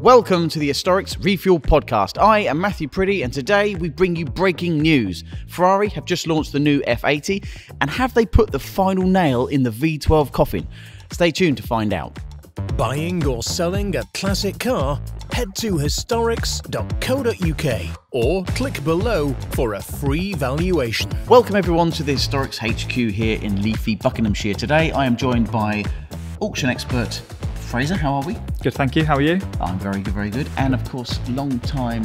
Welcome to the Historics Refuel podcast. I am Matthew Priddy, and today we bring you breaking news. Ferrari have just launched the new F80, and have they put the final nail in the V12 coffin? Stay tuned to find out. Buying or selling a classic car? Head to historics.co.uk or click below for a free valuation. Welcome everyone to the Historics HQ here in leafy Buckinghamshire. Today I am joined by auction expert Fraser. How are we? Good, thank you. How are you? I'm very good, very good. And of course, long time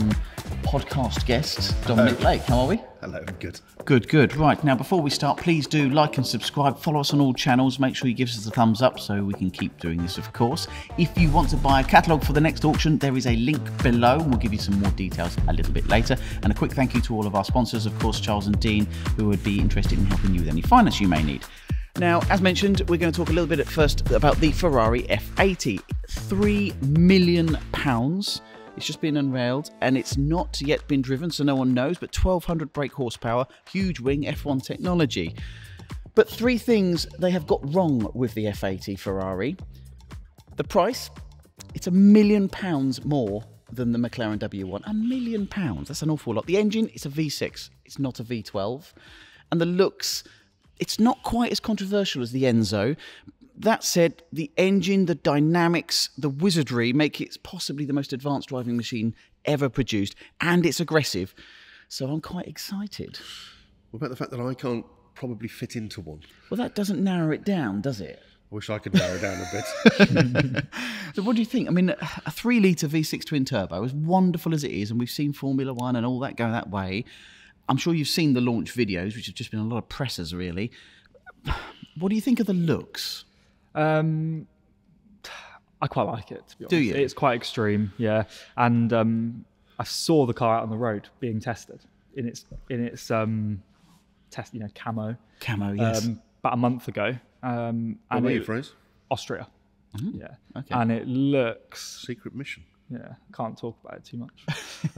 podcast guest Dominic Lake. How are we? Hello, I'm good. Good, good. Right, now before we start, please do like and subscribe. Follow us on all channels. Make sure you give us a thumbs up so we can keep doing this, of course. If you want to buy a catalogue for the next auction, there is a link below. We'll give you some more details a little bit later. And a quick thank you to all of our sponsors, of course, Charles and Dean, who would be interested in helping you with any finance you may need. Now, as mentioned, we're going to talk a little bit at first about the Ferrari F80. Three million pounds. It's just been unveiled and it's not yet been driven, so no one knows. But 1200 brake horsepower, huge wing, F1 technology. But three things they have got wrong with the F80 Ferrari. The price, it's a million pounds more than the McLaren W1. A million pounds, that's an awful lot. The engine, it's a V6, it's not a V12. And the looks, it's not quite as controversial as the Enzo. That said, the engine, the dynamics, the wizardry make it possibly the most advanced driving machine ever produced, and it's aggressive. So I'm quite excited. What about the fact that I can't probably fit into one? Well, that doesn't narrow it down, does it? I wish I could narrow it down a bit. So, what do you think? I mean, a three litre V6 twin turbo, as wonderful as it is, and we've seen Formula One and all that go that way. I'm sure you've seen the launch videos, which have just been a lot of presses, really. What do you think of the looks? Um, I quite like it. To be honest, Do you? It's quite extreme, yeah. And um, I saw the car out on the road being tested in its in its um, test, you know, camo. Camo, yes. Um, about a month ago. Um, Where and were you, it- Fraser? Austria. Yeah. Okay. And it looks Secret mission. yeah, can't talk about it too much.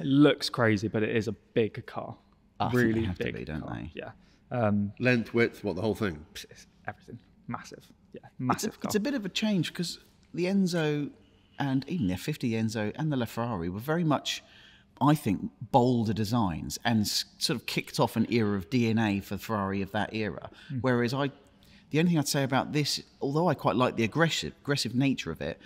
it looks crazy, but it is a big car. I think they really have to big, be, don't car. they? Yeah. Um, Length, width, what, the whole thing? it's everything massive. Yeah, it's, a, massive it's a bit of a change because the Enzo and even the F50 Enzo and the LaFerrari were very much, I think, bolder designs and sort of kicked off an era of DNA for Ferrari of that era. Hmm. Whereas I, the only thing I'd say about this, although I quite like the aggressive aggressive nature of it,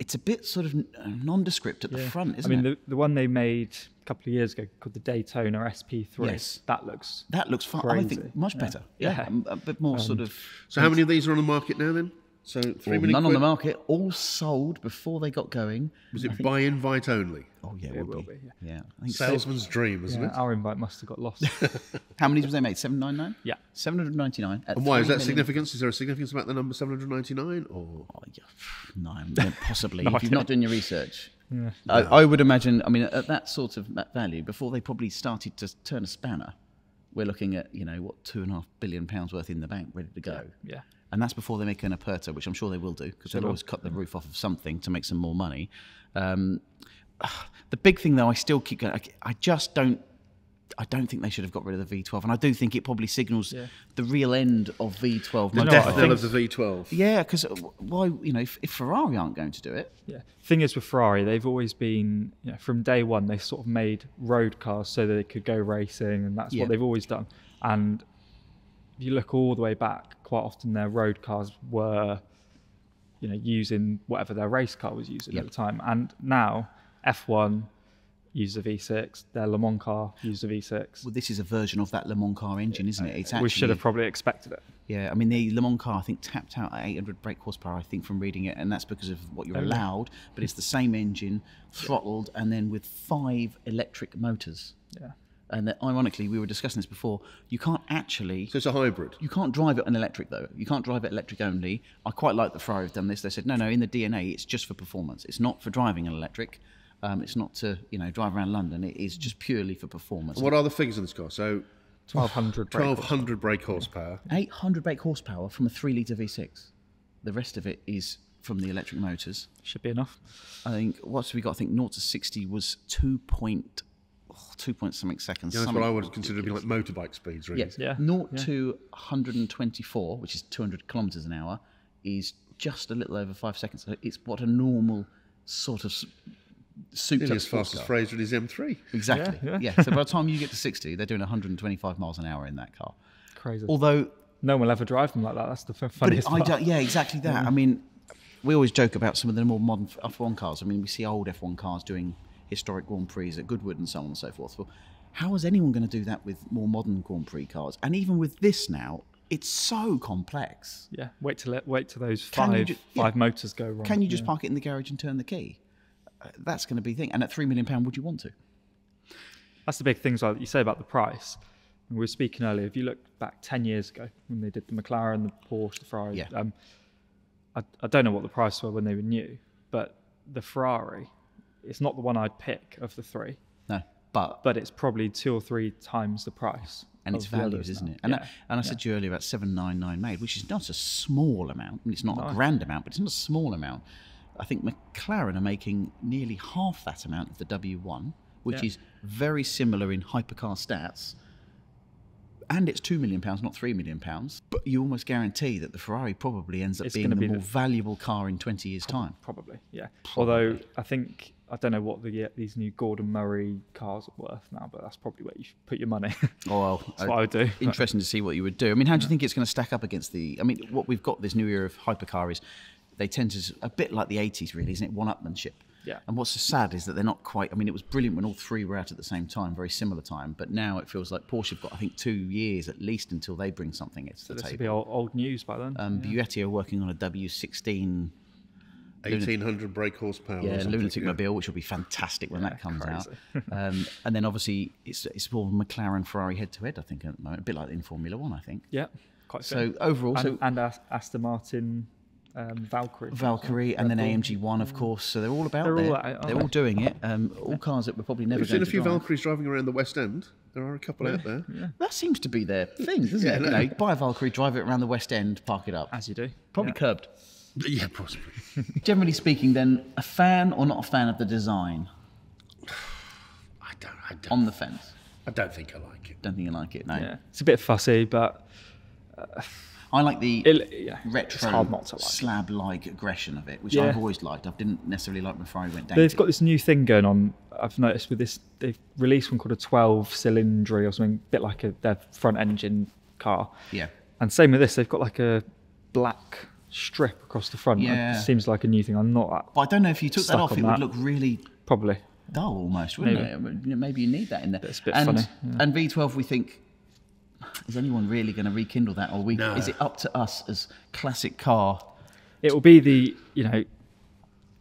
it's a bit sort of uh, nondescript at the front, I isn't it? I mean, it? the, the one they made a couple of years ago called the Daytona SP3. Yes. That looks. that looks fun. I think much Yeah. better. Yeah, Yeah. um, a bit more sort of. So how many of these are on the market now then? So three Well, million none on the market, all sold before they got going. Was it buy invite only? Yeah, it, It will will be. be, Yeah, I think so. Salesman's dream, isn't Yeah, it? our invite must have got lost. How many was they made? Seven nine nine. yeah. Seven hundred ninety nine. And why is that significance? Is there a significance about the number 799 or Oh, yeah. No, no, possibly. if you're not doing your research, I, I would imagine. I mean, at that sort of value, before they probably started to turn a spanner, we're looking at you know what two and a half billion pounds worth in the bank, ready to go. Yeah. And that's before they make an aperta, which I'm sure they will do because they'll always cut the roof off of something to make some more money. Um, the big thing, though, I still keep going. I, I just don't. I don't think they should have got rid of the V12, and I do think it probably signals the real end of V12. the death knell think- of the V12? Yeah, because why? You know, if, if Ferrari aren't going to do it, Yeah. Thing is with Ferrari, they've always been, you know, from day one, they sort of made road cars so that they could go racing, and that's Yeah. what they've always done. And if you look all the way back, quite often their road cars were, you know, using whatever their race car was using Yep. at the time. And now F1 uses a V6, their Le Mans car uses a V6. well, this is a version of that Le Mans car engine, isn't it? It's actually we should have probably expected it. Yeah, I mean the Le Mans car I think tapped out at 800 brake horsepower. I think from reading it, and that's because of what you're allowed. But it's the same engine, throttled, and then with five electric motors. Yeah. And that, ironically, we were discussing this before. You can't actually. So it's a hybrid. You can't drive it on electric though. You can't drive it electric only. I quite like that Ferrari have done this. They said no, no. In the DNA, it's just for performance. It's not for driving an electric. Um, it's not to you know drive around London. It is just purely for performance. What are the figures on this car? So 1200 brake horsepower. 1200 brake horsepower. 800 brake horsepower from a three litre V6. The rest of it is from the electric motors. should be enough. I think what's we got? I think 0 to 60 was 2 point, oh, 2 point something seconds. Yeah, that's what something I would consider to be like motorbike speeds, really. Yes. Yeah, 0 to 124, which is 200 kilometers an hour, is just a little over five seconds. So it's what a normal sort of s- souped Nearly up as sports fast as car. Fraser in his M3. Exactly. Yeah, Yeah, yeah. So by the time you get to 60, they're doing 125 miles an hour in that car. Crazy. Although, no one will ever drive them like that. That's the f- but funniest it, I part. don't, yeah, exactly that. I mean, we always joke about some of the more modern F1 cars. I mean, we see old F1 cars doing historic Grand Prix at Goodwood and so on and so forth. Well, how is anyone going to do that with more modern Grand Prix cars? And even with this now, it's so complex. Yeah, wait till it, wait till those Can you five yeah. five motors go wrong. Can you just Yeah. park it in the garage and turn the key? Uh, that's going to be the thing. And at three million pound, would you want to? That's the big things like you say about the price. We were speaking earlier. If you look back ten years ago when they did the McLaren, the Porsche, the Ferrari, Yeah. um, I, I don't know what the price were when they were new, but the Ferrari, it's not the one I'd pick of the three, No, but but it's probably two or three times the price. and it's values, isn't it? And, yeah. I, and I said to you earlier about seven nine nine made, which is not a small amount. I mean, it's not a grand amount, but it's not a small amount. I think McLaren are making nearly half that amount of the W1, which Yeah. is very similar in hypercar stats. And it's two million pounds, not three million pounds. But you almost guarantee that the Ferrari probably ends up It's being the be more the- valuable car in twenty years' time. Probably, yeah. Although I think I don't know what the uh, these new Gordon Murray cars are worth now, but that's probably where you should put your money. Oh, well, That's uh, what I would do. Interesting to see what you would do. I mean, how do you think it's going to stack up against the? I mean, what we've got this new era of hypercar is they tend to a bit like the '80s, really, isn't it? One-upmanship. Yeah. And what's so sad is that they're not quite. I mean, it was brilliant when all three were out at the same time, very similar time. But now it feels like Porsche have got, I think, two years at least until they bring something to So the this would table. be old, old news by then. Um, Bugatti are working on a W16 1800 brake horsepower. or yeah, Lunatic yeah. Mobile, which will be fantastic when that comes crazy. out. um, and then obviously it's it's more McLaren Ferrari head to head. I think at the moment, a bit like in Formula One. I think. yeah, quite. So fit. overall, and, so and Aston Martin, um, Valkyrie, Valkyrie and then AMG One, of course. So they're all about They're all there. out, aren't they're they? all doing it. Um, all cars that we're probably never We've going seen a few drive. Valkyries driving around the West End. There are a couple out there. That seems to be their thing, doesn't Yeah, it? I You know. know, buy a Valkyrie, drive it around the West End, park it up. as you do. Probably Yeah. curbed. Yeah, possibly. Generally speaking, then, a fan or not a fan of the design? I don't, I don't, On the fence. I don't think I like it. Don't think you like it. No. Yeah, it's a bit fussy, but I like the it, yeah, retro hard not to like. slab-like aggression of it, which Yeah. I've always liked. I didn't necessarily like when Ferrari went down. They've got this new thing going on. I've noticed with this, they've released one called a 12Cilindri or something, a bit like a their front engine car. Yeah. And same with this, they've got like a black strip across the front. Yeah. It seems like a new thing. I'm not that, But I don't know if you took that off, it that. would look really probably. dull almost, wouldn't Maybe. it? I mean, you know, Maybe you need that in there. It's a bit and, funny, yeah. And V12, we think, is anyone really going to rekindle that, or we, No. is it up to us as classic car? It will be the, you know,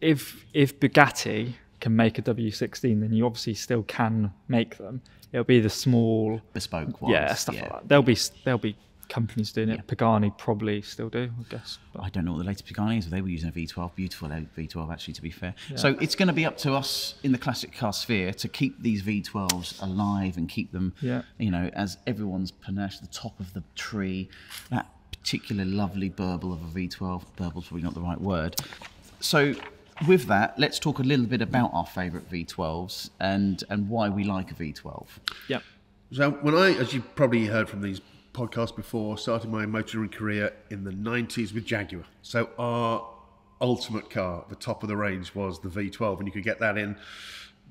if if Bugatti can make a W16, then you obviously still can make them. It'll be the small, bespoke ones? yeah, stuff like that. There'll be they'll be companies doing it. Pagani probably still do, I guess. But I don't know what the latest Pagani is. They were using a V12, beautiful V12 actually, to be fair. So it's going to be up to us in the classic car sphere to keep these V12s alive and keep them, Yeah. you know, as everyone's panache, the top of the tree, that particular lovely burble of a V12. Burble's probably not the right word. So with that, let's talk a little bit about our favourite V12s and and why we like a V12. yeah, So when I, as you probably heard from these podcasts before, started my motoring career in the 90s with Jaguar. So our ultimate car, the top of the range, was the V12, and you could get that in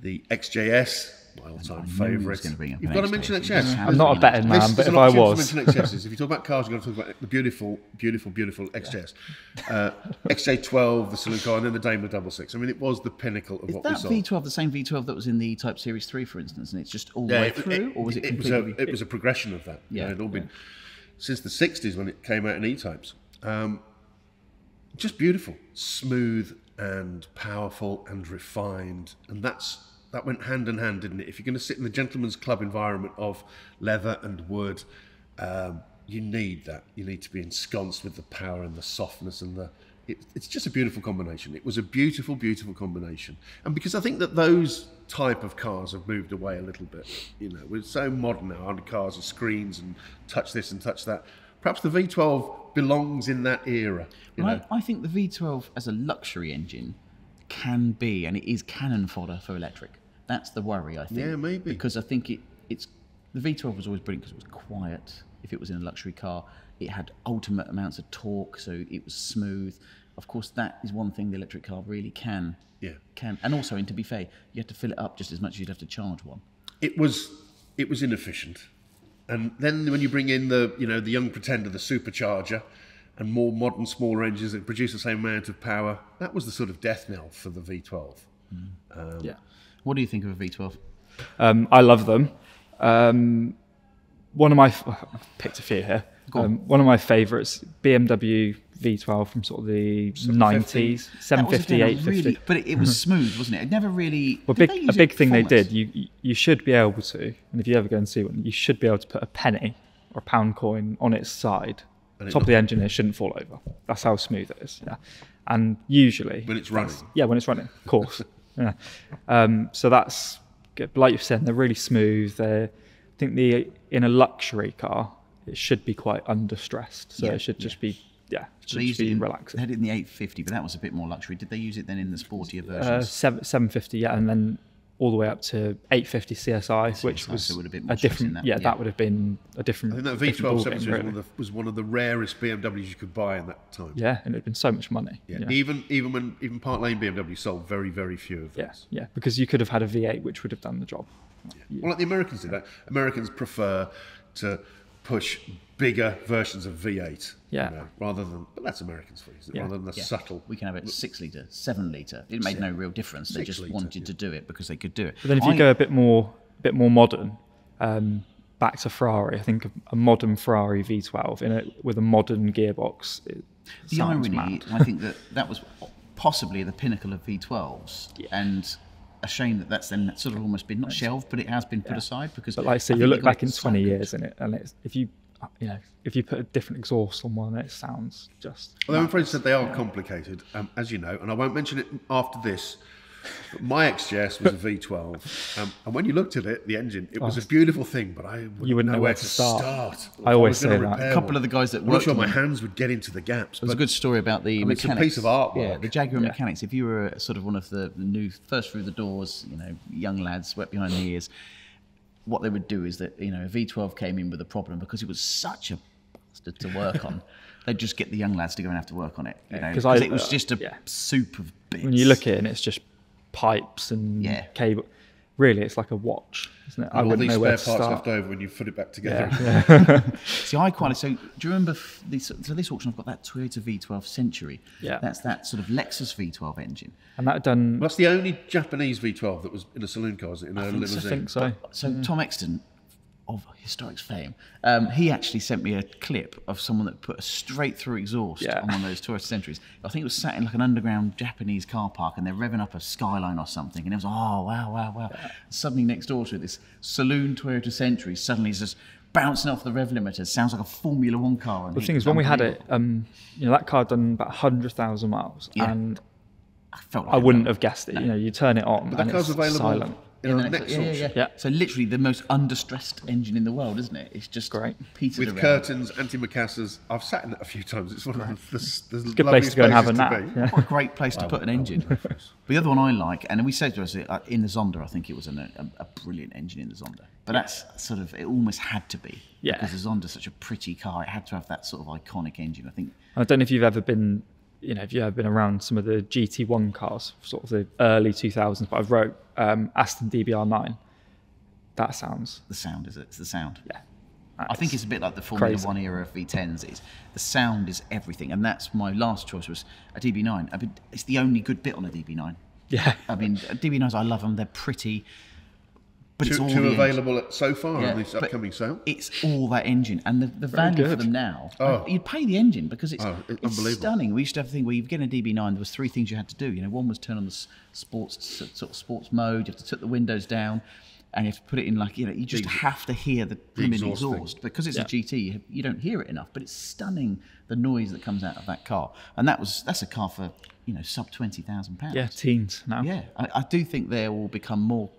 the XJS, my all-time I knew he favourite. gonna bring up You've got to mention You XJS. I'm not a to. betting There's- man, but there's if an I opportunity was, to mention XJSs. If you talk about cars, you've got to talk about the beautiful, beautiful, beautiful XJS. Uh, XJ12, the saloon car, and then the Daimler Double Six. I mean, it was the pinnacle of Is what we saw. that. V12 the same V12 that was in the Type Series 3, for instance, and it's just all the Yeah, way it- through? it- or was it, it was a it was a progression of that. Yeah, Yeah, it all been since the '60s when it came out in E-types. Um, just beautiful, smooth and powerful and refined, and that's that went hand in hand, didn't it? If you're going to sit in the gentleman's club environment of leather and wood, um, you need that. You need to be ensconced with the power and the softness and the. It, it's just a beautiful combination. It was a beautiful, beautiful combination, and because I think that those type of cars have moved away a little bit. You know, we're so modern now. Our cars and screens and touch this and touch that. Perhaps the V12 belongs in that era. Know, I, I think the V12 as a luxury engine can be, and it is cannon fodder for electric. That's the worry, I think. Yeah, maybe. Because I think it, it's the V12 was always brilliant because it was quiet. If it was in a luxury car, it had ultimate amounts of torque, so it was smooth. Of course, that is one thing the electric car really can Yeah. can. And also, and to be fair, you have to fill it up just as much as you'd have to charge one. it was it was inefficient. And then when you bring in the you know the young pretender, the supercharger, and more modern smaller engines that produce the same amount of power, that was the sort of death knell for the V12. yeah. What do you think of a V12? Um, I love them. Um, one of my, I've picked a few here. On. Um, one of my favourites, BMW V12 from sort of the 90s, That was 750, 850. really, but it, it was smooth, wasn't it? It never really. Well, big, a big thing they did, you you should be able to, and if you ever go and see one, you should be able to put a penny or a pound coin on its side, And it top of the engine, it shouldn't fall over. That's how smooth it is. Yeah, and usually When it's running. yeah, when it's running, of course. yeah. Um, so that's good. Like you've said, they're really smooth. They're, I think the in a luxury car, it should be quite understressed. So Yeah, it should just be yeah, So should they just used it in, relaxing. They had it in the 850, but that was a bit more luxury. Did they use it then in the sportier Uh, versions? seven, 750, yeah, and then all the way up to 850 CSI, which was so it would have been a more stress in different. that, yeah, yeah. that would have been a different. I think that V12 ballgame, 7 was, one of the, was one of the rarest BMWs you could buy in that time. Yeah, and it'd been so much money. Yeah. yeah. Even even when even Park Lane BMW sold very very few of Yeah, those. yeah, because you could have had a V8 which would have done the job. Well, like the Americans did that. Americans prefer to push bigger versions of V8. Yeah. know, rather than, but that's Americans for you. Yeah. rather than the Yeah. subtle. We can have it six litre, seven litre. It made no real difference. They Six just litre, wanted yeah. to do it because they could do it. But then if you I- go a bit more, a bit more modern, um, back to Ferrari, I think a, a modern Ferrari V12 in it with a modern gearbox. It the irony, mad. I think that that was possibly the pinnacle of V12s, and a shame that that's then sort of almost been not shelved, but it has been put aside because. But like I say, you look back in 20 years in it, and it's, if you, you know, if you put a different exhaust on one, it sounds just. Although I'm afraid to say they are complicated, um, as you know, and I won't mention it after this. But my XJS was a V12, um, and when you looked at it, the engine, it was a beautiful thing, but I wouldn't, Oh. You wouldn't know where to start. start. I always was gonna say that. A couple one. of the guys that I'm not worked sure on my hands would get into the gaps. There's a good story about the mean, it's a piece of artwork. Yeah, the Jaguar Yeah. mechanics. If you were sort of one of the new first through the doors, you know, young lads wet behind the ears, what they would do is that you know a V12 came in with a problem because it was such a bastard to work on. They'd just get the young lads to go and have to work on it. You know, 'cause because I- it was uh, just a yeah. soup of bits. When you look at it, and it's just pipes and Yeah. cable. Really, it's like a watch, isn't it? I wouldn't these know spare where parts to start. left over when you put it back together. Yeah, See, I quite so. Do you remember f- this? So this auction, I've got that Toyota V12 Century. Yeah. That's that sort of Lexus V12 engine. and that done. That's the only Japanese V12 that was in a saloon car, was it? In a I limousine. think so. So Tom Exton of Historics fame, um, he actually sent me a clip of someone that put a straight through exhaust Yeah. on one of those Toyota Centuries. I think it was sat in like an underground Japanese car park, and they're revving up a Skyline or something, and it was oh wow wow wow. Suddenly next door to it, this saloon Toyota Century suddenly is just bouncing off the rev limiter. Sounds like a Formula One car. The thing is, when we had it, um, you know, that car done about hundred thousand miles, Yeah. and I felt like I wouldn't have guessed it. You know, you turn it on, But that and car's it's available silent. In Yeah, the next next- yeah, yeah, auction. yeah. Yeah. So literally the most understressed engine in the world, isn't it? It's just Great. petered With around. curtains, antimacassars. I've sat in it a few times. It's one of the, the, the Good place to go and have a nap. places to be. Yeah. What a great place to put an engine. But the other one I like, and we said to us uh, in the Zonda, I think it was an, a, a brilliant engine in the Zonda. But that's sort of, it almost had to be. Yeah. Because the Zonda's such a pretty car. It had to have that sort of iconic engine. I think I don't know if you've ever been, you know, if you've ever been around some of the GT1 cars, sort of the early 2000s. But I've wrote um, Aston DBR9. That sounds, the sound is it. It's the sound. yeah. I think it's a bit like the Formula crazy. One era of V10s. It's, the sound is everything. And that's my last choice was a DB9. I mean, it's the only good bit on a DB9. yeah. I mean, DB9s, I love them. They're pretty. But it's Two, all two the available at, so far Yeah, on this upcoming sale. It's all that engine, and the, the value for them now. Oh. You'd pay the engine because it's, Oh, it- it's unbelievable. stunning. We used to have a thing where you get a DB9. There was three things you had to do. You know, one was turn on the sports sort of sports mode. You have to put the windows down, and you have to put it in like you know. You just have to hear the, blooming exhaust exhaust, because it's Yeah. a GT. You, you don't hear it enough, but it's stunning the noise that comes out of that car. And that was that's a car for you know sub twenty thousand pounds. Yeah, teens now. Yeah, I, I do think they will become more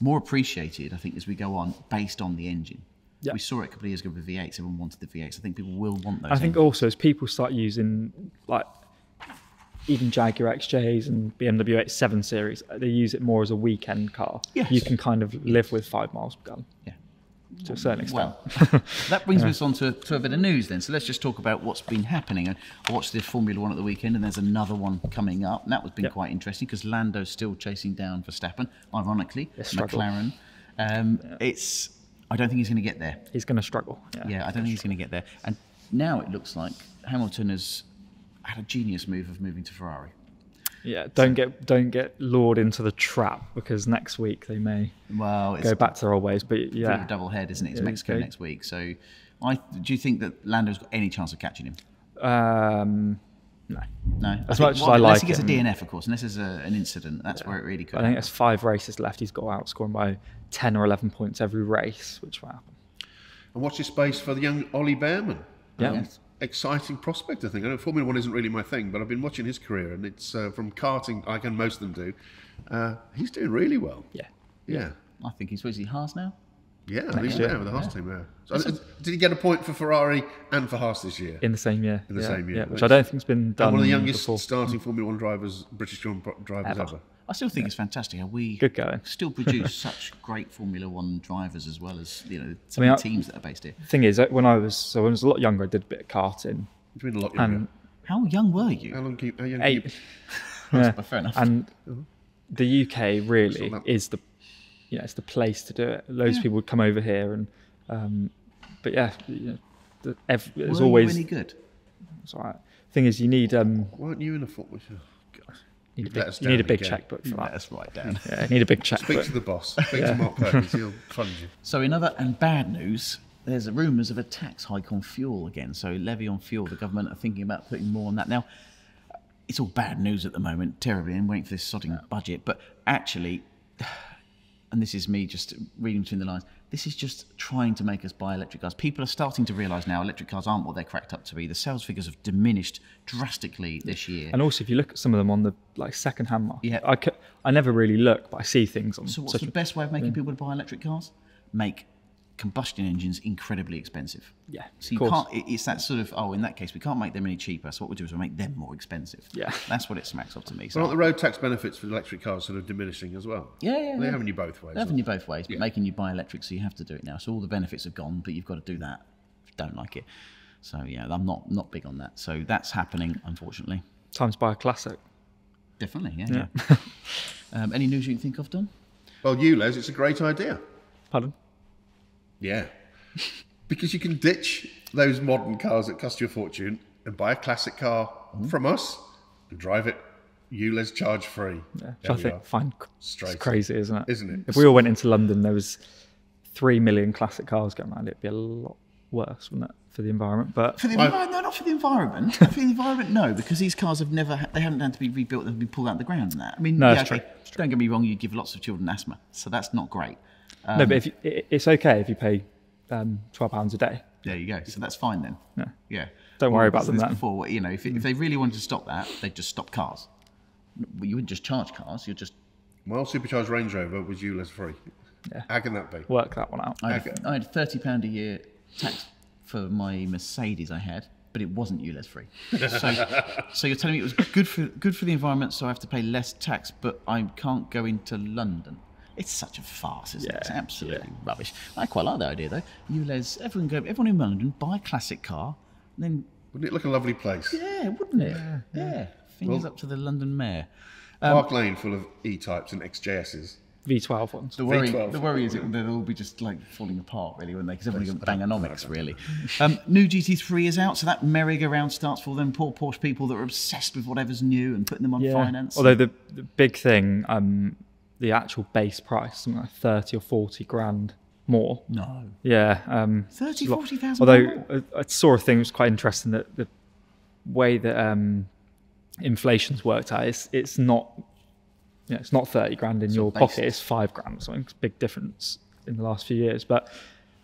more appreciated. I think as we go on, based on the engine. Yeah. We saw it a couple of years ago with V8s. Everyone wanted the V8s. I think people will want those. I think engines. also as people start using like even Jaguar XJs and BMW X7 series, they use it more as a weekend car. Yes. You can kind of live with five miles per gallon. Yeah. To a certain extent. Well, that brings us on to, to a bit of news then. So let's just talk about what's been happening. I watched the Formula One at the weekend, and there's another one coming up. And that was been Yep. quite interesting because Lando's still chasing down Verstappen. Ironically. McLaren. Um, It's. I don't think he's going to get there. He's going to struggle. Yeah. Yeah, I don't think he's going to get there. And now it looks like Hamilton has had a genius move of moving to Ferrari. Yeah, don't get don't get lured into the trap because next week they may Well, it's go back to their old ways. But a bit of a yeah, double head, isn't it? It's Yeah, Mexico okay. next week. So, I do you think that Lando's got any chance of catching him? um, no. No. As think- much as well, I unless like he gets him. a DNF, of course, unless there's a, an incident, that's where it really could. I think there's five races left. He's got to outscore him by ten or eleven points every race, which will happen. And watch this space for the young Ollie Bearman. Yeah. Yes. Exciting prospect, I think. I know Formula One isn't really my thing, but I've been watching his career, and it's uh, from karting, I and most of them do. Uh, he's doing really well. Yeah. Yeah. I think he's, where's he, Haas now? Yeah, I think so, yeah, with the Haas team, yeah. So, uh, did he get a point for Ferrari and for Haas this year? In the same year. In the yeah, same year, Yeah, which I don't think's been done and one of the youngest before. starting Formula One drivers, British dri- drivers Ever. ever. I still think it's fantastic how we Good going. still produce such great Formula One drivers as well as you know so I mean, teams that are based here. Thing is, uh, when I was so when I was a lot younger, I did a bit of karting, It's been a lot younger. and How young were you? how long keep? How young eight. keep? yeah, fair enough. and the UK really is the you know it's the place to do it. Loads Yeah. of people would come over here, and um, but yeah, you know, the, ev- were there's you always any good? it's all right. Thing is, you need um Weren't you in a Formula? Oh, you need a big, you need a big again. checkbook for Let that. us write down. Yeah, you need a big checkbook. Speak to the boss. Speak to Mark Perkins. He'll fund you. So in other and bad news, there's rumours of a tax hike on fuel again. So levy on fuel, the government are thinking about putting more on that. Now, it's all bad news at the moment, terribly, and waiting for this sodding budget. But actually, and this is me just reading between the lines, this is just trying to make us buy electric cars. People are starting to realise now electric cars aren't what they're cracked up to be. The sales figures have diminished drastically this year. And also, if you look at some of them on the like second-hand market, Yeah. I, c- I never really look, but I see things on So what's the best way of making people buy electric cars? Make combustion engines incredibly expensive. Yeah, So you of course. can't. it- It's that sort of. Oh, in that case, we can't make them any cheaper. So what we do is we make them more expensive. Yeah. That's what it smacks up to me. But So aren't the road tax benefits for electric cars sort of diminishing as well? yeah, yeah, They're yeah. having you both ways. They're having aren't you both ways, but Yeah. making you buy electric, so you have to do it now. So all the benefits have gone, but you've got to do that. If you don't like it. So yeah, I'm not not big on that. So that's happening, unfortunately. times buy a classic. Definitely, yeah. yeah. um, any news you can think of, Don? they? Well, you, Les, it's a great idea. Pardon? Yeah. because you can ditch those modern cars that cost you a fortune and buy a classic car mm-hmm. from us and drive it ULEZ charge free. Yeah, which I think are. find c- Straight it's crazy, isn't it? Isn't it? If we all went into London, there was three million classic cars going around. It'd be a lot worse, wouldn't it, for the environment? But For the environment, no, not for the environment. for the environment, no, because these cars have never, they haven't had to be rebuilt. They've been pulled out of the ground and that. I mean, No, yeah, it's okay, don't get me wrong. You give lots of children asthma, so that's not great. No, but if you, it's okay if you pay um, twelve pounds a day. There you go. So that's fine then. Yeah. Yeah. Don't worry We about said them this then. Before, you know, if, if they really wanted to stop that, they'd just stop cars. Well, you wouldn't just charge cars. You'd just. My old supercharged Range Rover was ULEZ free. Yeah. How can that be? Work that one out. I had, Okay. I had thirty pound a year tax for my Mercedes I had, but it wasn't ULEZ free. So, so you're telling me it was good for good for the environment, so I have to pay less tax, but I can't go into London. It's such a farce, isn't it? It's Yeah, absolutely rubbish. I quite like that idea though. ULEZ, everyone go, everyone in London buy a classic car, and then Wouldn't it look a lovely place? yeah, wouldn't it? Yeah. Fingers Well- up to the London mayor. Park Lane full of E-types and XJSs. V12 ones. The worry, V12. the worry is that they'll all be just like falling apart, really, when they because everyone's got bangernomics, really. Um, new GT3 is out, so that merry-go-round starts for them poor Porsche people that are obsessed with whatever's new and putting them on finance. Although the, the big thing, um, the actual base price, something like 30 or 40 grand more. no, Yeah. Um, 30, it's a lot. 40,000 Although more? I, I saw a thing that was quite interesting that the way that um, inflation's worked out, it's, it's not, you know, it's not 30 grand in your pocket, it's five grand or something. It's a big difference in the last few years. But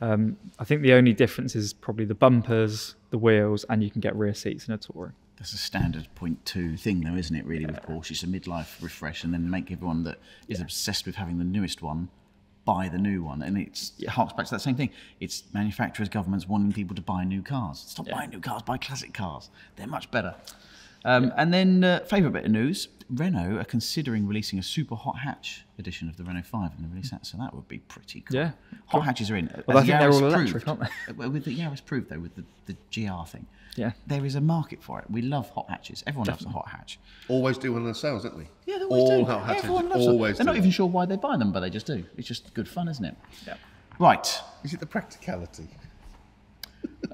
um, I think the only difference is probably the bumpers, the wheels, and you can get rear seats in a touring. That's a standard point two thing, though, isn't it? Really, with Porsche, it's a midlife refresh, and then make everyone that is obsessed with having the newest one buy the new one, and it's, it harks back to that same thing. It's manufacturers, governments wanting people to buy new cars. Stop buying new cars, buy classic cars. They're much better. Um, And then, uh, favourite bit of news Renault are considering releasing a super hot hatch edition of the Renault 5 and they release that, so that would be pretty cool. Yeah. Hot hatches are in. Well, I As think they're all electric, proved- aren't well, With the Yaris proved, though, with the, the GR thing. Yeah. There is a market for it. We love hot hatches. Everyone loves a hot hatch. Always do one of the sales, don't we? Yeah, they always All do. hot hatches, Everyone loves them. always They're not even sure why they buy them, but they just do. It's just good fun, isn't it? Yeah. Right. Is it the practicality?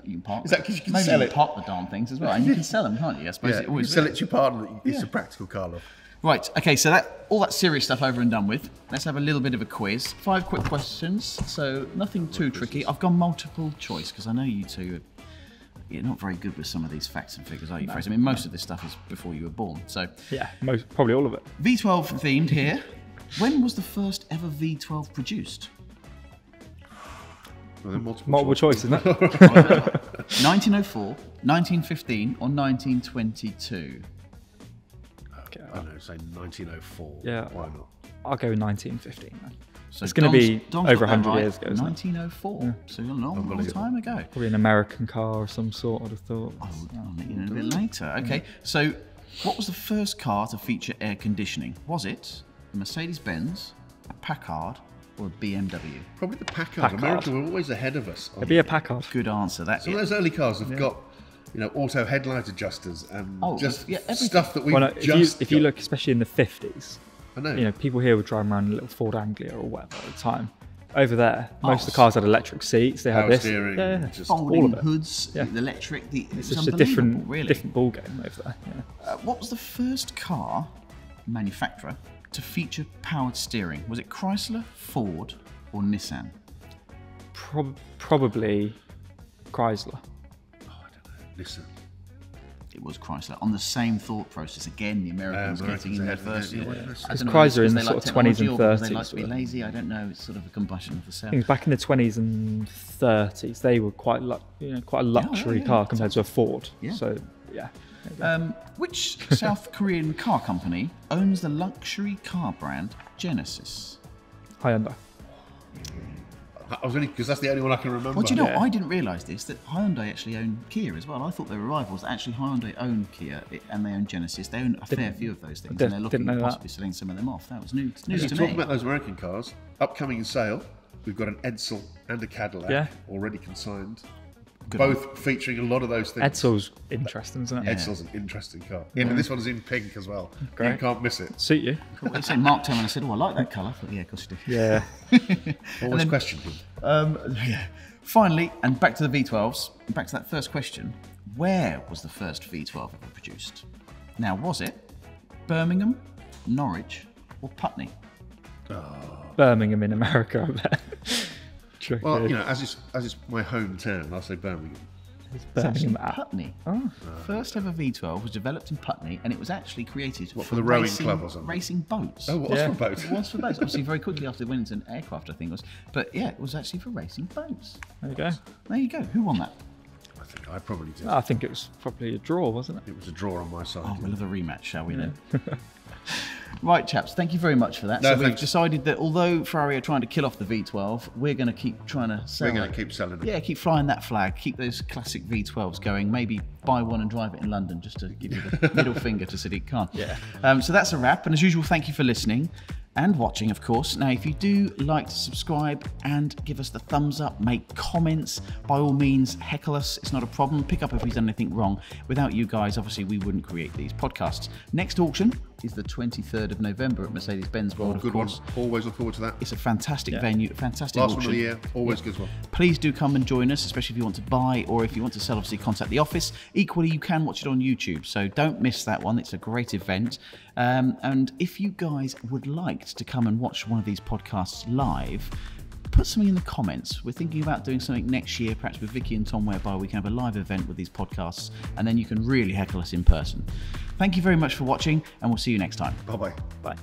You can park. Is that 'cause you can Maybe sell you it? can park the darn things as well, and you can sell them, can't you? I suppose Yeah, it you always sell it to your partner. It's Yeah. a practical car, love. Right. Okay. So that all that serious stuff over and done with. Let's have a little bit of a quiz. Five quick questions. So nothing too tricky. I've gone multiple choice because I know you two. Are, you're not very good with some of these facts and figures, are you, Fraser? I mean, most of this stuff is before you were born. So Yeah, most probably all of it. V12 themed here. When was the first ever V12 produced? Well, then multiple, Multiple choice. choice, isn't it? 1904, 1915, or 1922? okay, I don't know, say 1904. Yeah. Why not? I'll go 1915 then. So It's gonna be Don's over got 100 right. years ago, isn't it? 1904. So a long, long time ago. Probably an American car of some sort, I'd have thought. I'll let you know a bit later. Okay, so what was the first car to feature air conditioning? Was it a Mercedes Benz, a Packard, or a BMW? Probably the Packard. Packard. America were always ahead of us. on It'd be a. Packard. Good answer. That Some of those early cars have got, you know, auto headlight adjusters and Oh, just yeah, stuff that we Well, no, if, you, just. if you look, especially in the 50s, I know. you know, people here were driving around a little Ford Anglia or whatever at the time. Over there, most of the Oh, cars had electric seats. They had this. steering, yeah, yeah. just all folding of it. hoods, Yeah. the electric. The, It's it's just a different, really. different ball game over there. Yeah. Uh, what was the first car manufacturer to feature powered steering? Was it Chrysler, Ford, or Nissan? Prob- probably Chrysler. I don't know. Listen. It was Chrysler. On the same thought process, again, the Americans Uh, getting in there first. ahead, Yeah. yeah. I It's don't know whether Chrysler in the sort like of 20s and technology or because They like to be were- lazy. I don't know. It's sort of a combustion of the cell. I think back in the 20s and 30s, they were quite, lu- you know, quite a luxury yeah, car compared to a Ford. Yeah. So, yeah. There you go. Um, which South Korean car company owns the luxury car brand Genesis? Hyundai. I was only because that's the only one I can remember. Well, do you know, Yeah. I didn't realise this that Hyundai actually own Kia as well. I thought they were rivals. Actually, Hyundai own Kia and they own Genesis. They own a fair few of those things, didn't- and they're looking at know that. possibly selling some of them off. That was new, news You to talk me. about those American cars, upcoming in sale. We've got an Edsel and a Cadillac Yeah. already consigned, Good both featuring a lot of those things. Edsel's interesting, isn't it? Yeah. Edsel's an interesting car. Yeah, and this one's in pink as well. You can't miss it. Suit you? What they say, Mark Tillman, I said, "Oh, I like that colour." I thought, yeah, of course you do. Yeah. Always question him. Um, yeah. Finally, and back to the V12s, back to that first question. Where was the first V12 ever produced? Now, was it Birmingham, Norwich, or Putney? Birmingham in America, I bet. Tricky. Well, you know, as it's as it's my hometown, I'll say Birmingham. It's It's actually Birmingham app. Putney. Oh. Uh, First ever V12 was developed in Putney, and it was actually created What, for the rowing racing, club or something? Racing boats. Oh, what's Yeah. for boat? It was for boats. Obviously, very quickly after they went into an aircraft, I think it was. But yeah, it was actually for racing boats. There you go. There you go. Who won that? I think I probably did. I think it was probably a draw, wasn't it? It was a draw on my side. Oh, we'll have a rematch, shall we then? right, chaps, thank you very much for that. No, so we've thanks. decided that although Ferrari are trying to kill off the V12, we're going to keep trying to sell We're going to keep selling it. Yeah, keep flying that flag. Keep those classic V12s going. Maybe buy one and drive it in London just to give you the middle finger to Sadiq Khan. Yeah. Um, so that's a wrap. And as usual, thank you for listening and watching, of course. Now, if you do like to subscribe and give us the thumbs up, make comments, by all means, heckle us. It's not a problem. Pick up if we've done anything wrong. Without you guys, obviously, we wouldn't create these podcasts. Next auction is the 23rd of November at Mercedes Benz World, of Good one. course. Always look forward to that. It's a fantastic venue, fantastic Last auction one of the year. Always good one. please do come and join us, especially if you want to buy or if you want to sell, obviously contact the office. Equally, you can watch it on YouTube, so don't miss that one. It's a great event. Um, and if you guys would like to come and watch one of these podcasts live, put something in the comments. We're thinking about doing something next year, perhaps with Vicky and Tom, whereby we can have a live event with these podcasts and then you can really heckle us in person. Thank you very much for watching, and we'll see you next time. Bye bye. Bye.